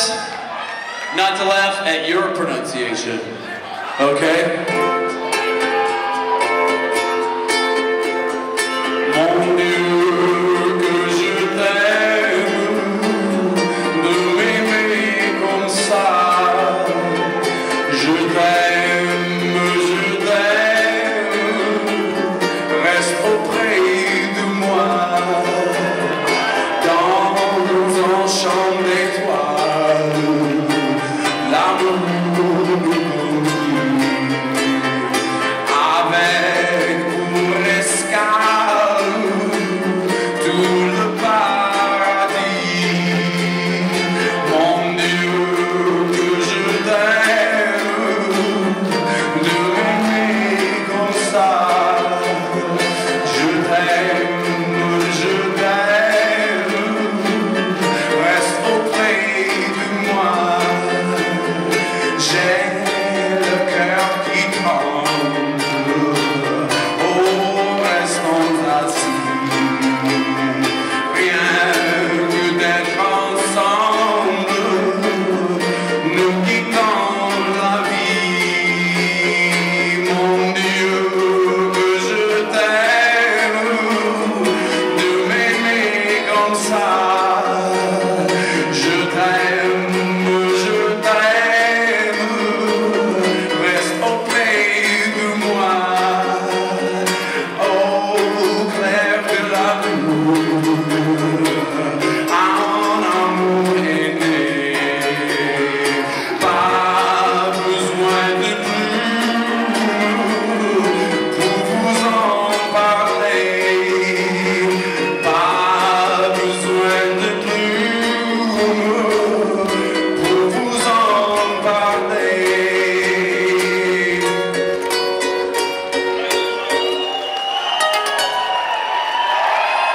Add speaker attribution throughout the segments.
Speaker 1: promise not to laugh at your pronunciation. Okay? Je t'aime. Je t'aime, reste auprès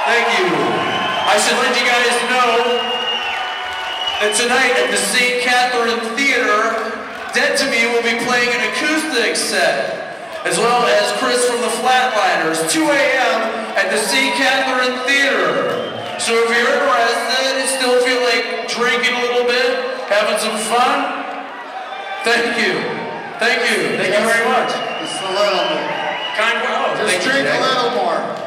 Speaker 1: Thank you. I should let you guys know that tonight at the St. Catherine Theater, Dead to Me will be playing an acoustic set, as well as Chris from the Flatliners, 2 a.m. at the St. Catherine Theater. So if you're interested and still feel like drinking a little bit, having some fun, thank you. Thank you. Thank you very much.
Speaker 2: Just a little bit.
Speaker 1: Kind well.
Speaker 2: Just drink a little more.